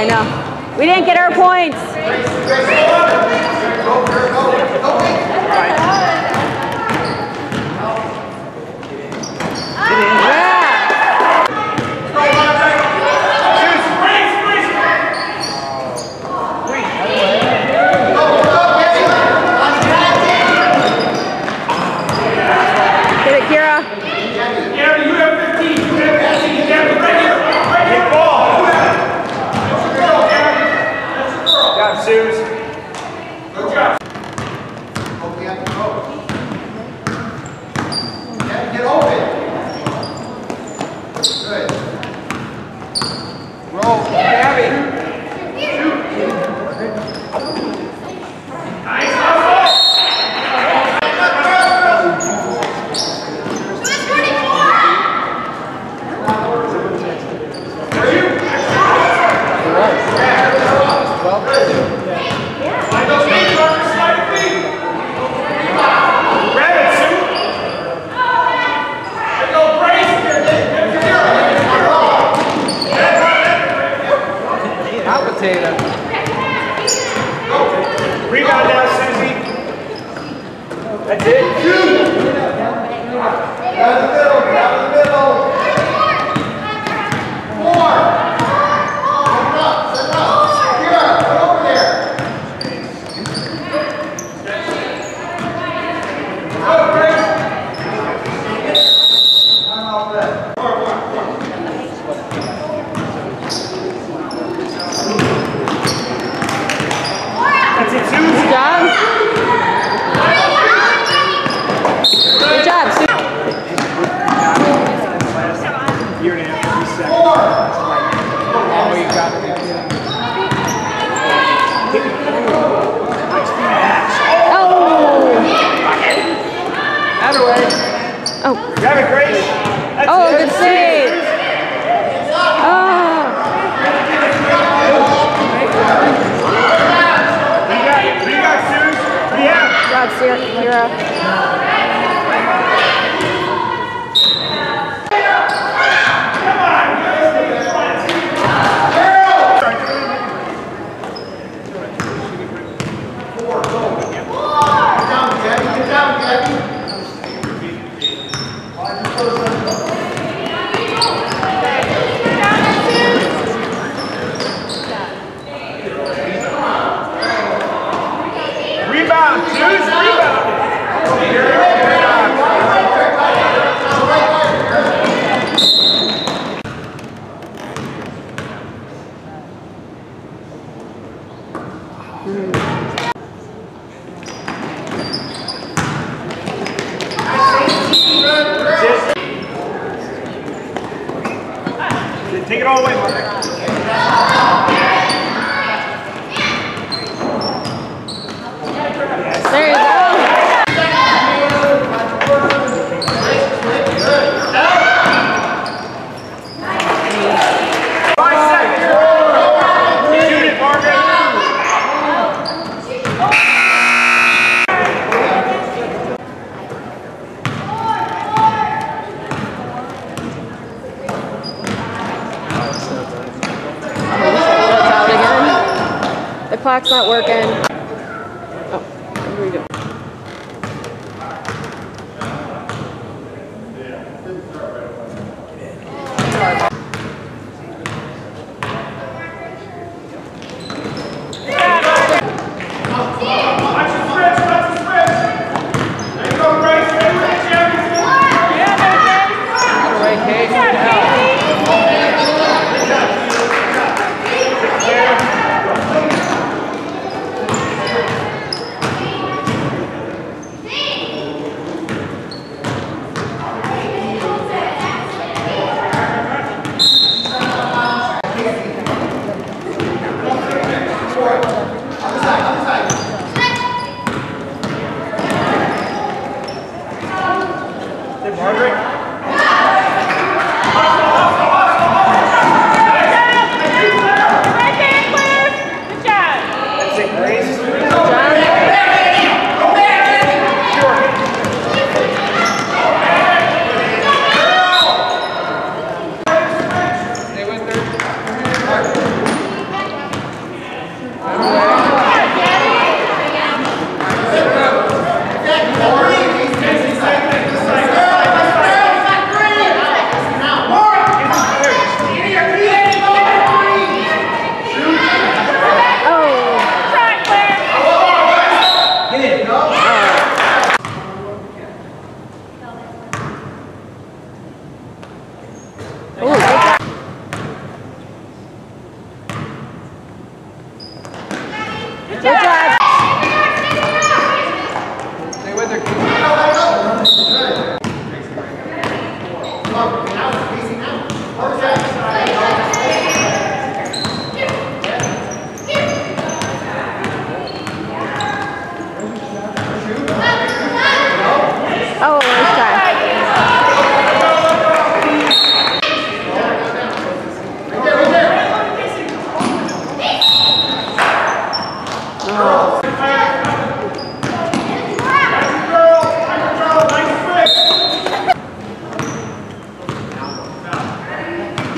I know. We didn't get our points. Get in. Get in. Rebound, clock's not working.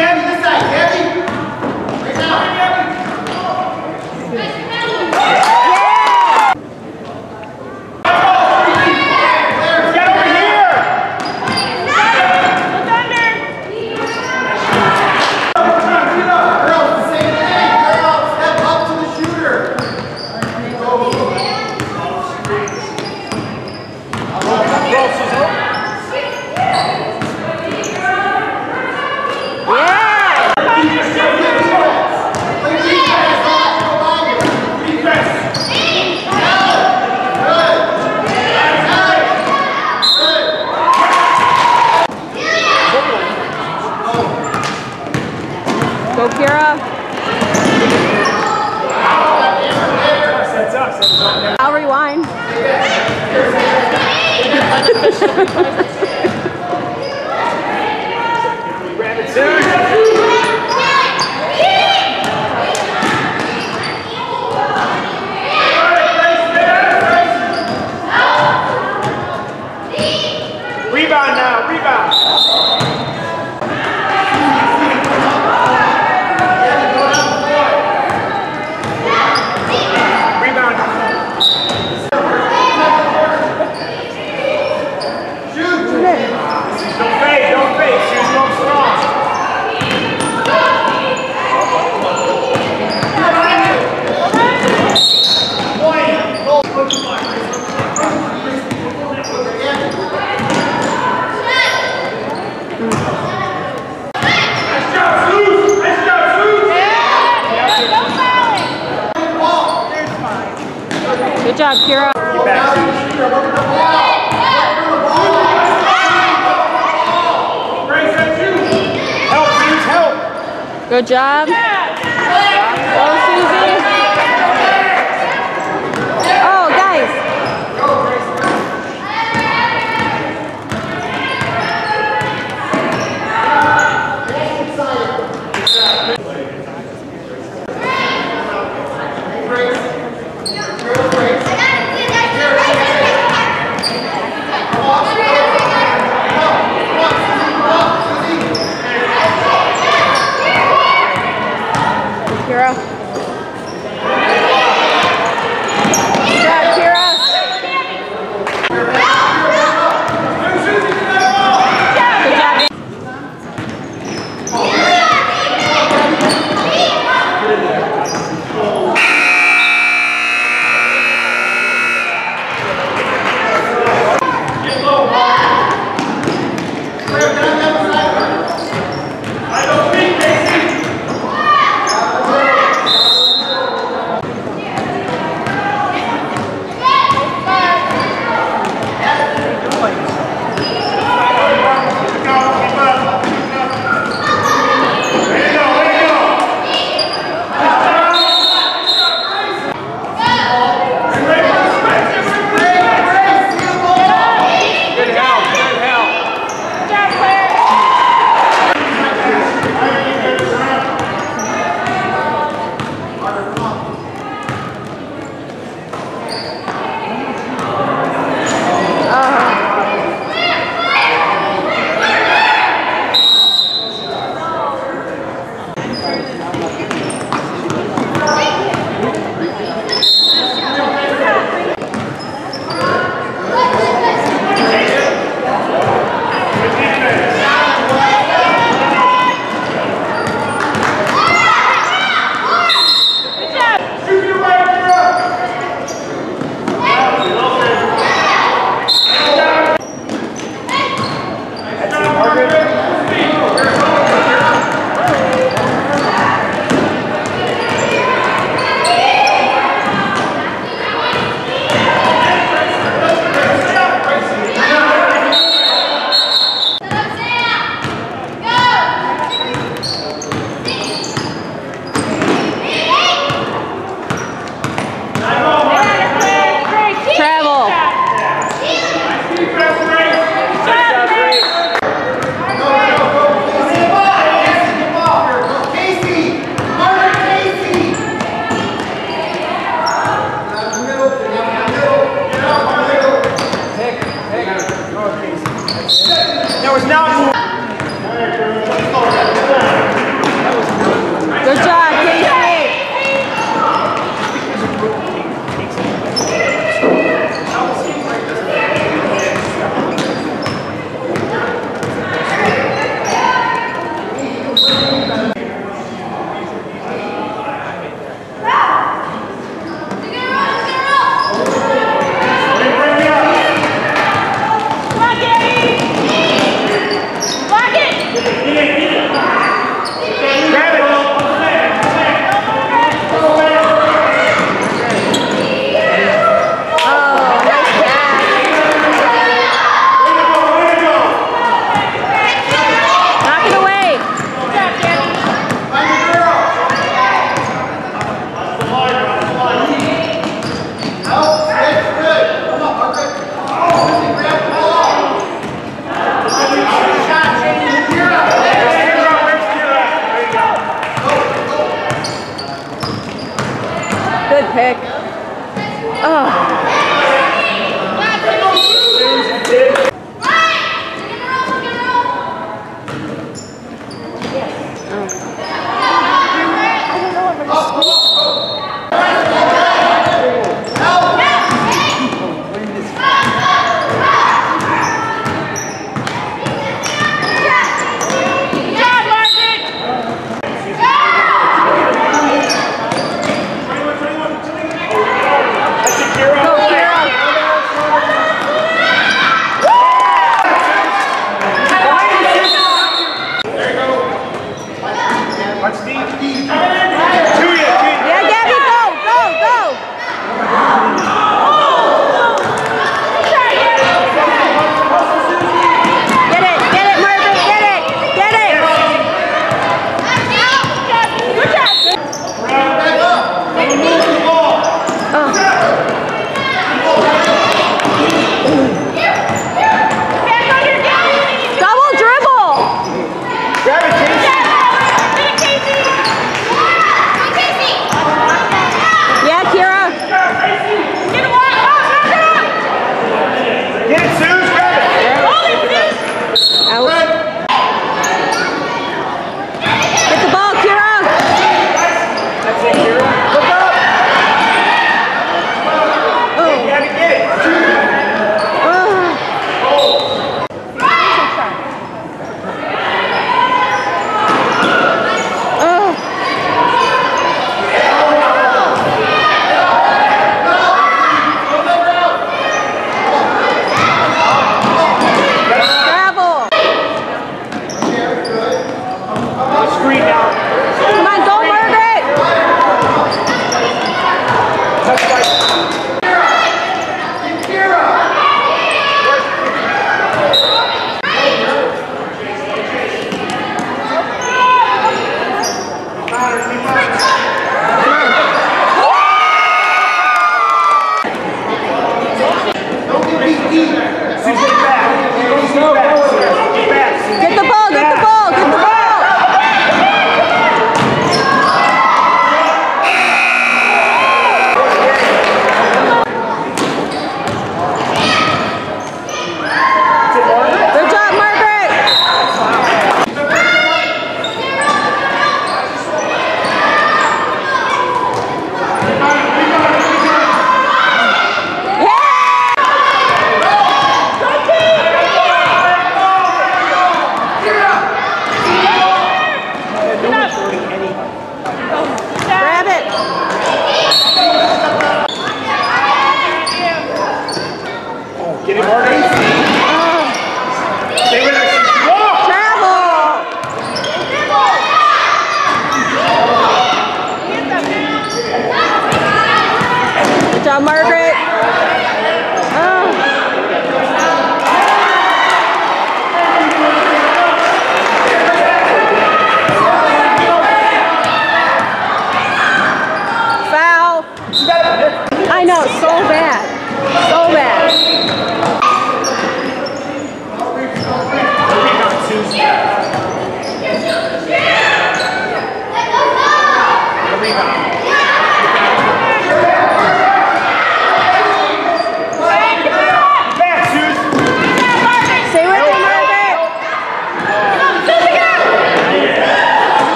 Gabby, this side. Gabby. Right now. unofficially closed. Good job, Kira. Get back, Zeus. Grace, that's you. Help, Zeus. Good job.